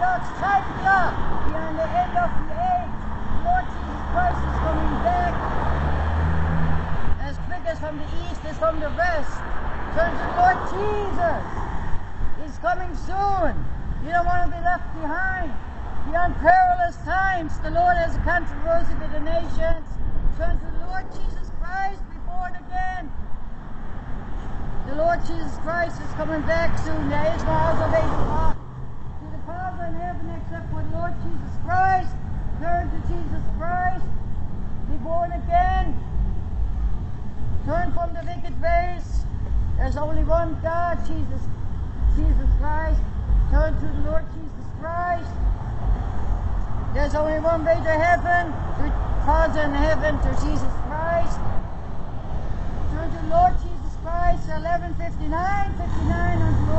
Dutch Tiger. We are on the end of the eighth. Lord Jesus Christ is coming back. As quick as from the east as from the west. Turn to Lord Jesus. He's coming soon. You don't want to be left behind. Beyond perilous times. The Lord has a controversy with the nations. Turn to the Lord Jesus Christ. Be born again. The Lord Jesus Christ is coming back soon. There is no house of Turn to Jesus Christ. Be born again. Turn from the wicked ways. There's only one God, Jesus, Jesus Christ. Turn to the Lord Jesus Christ. There's only one way to heaven, to Father in heaven, to Jesus Christ. Turn to the Lord Jesus Christ, 1159.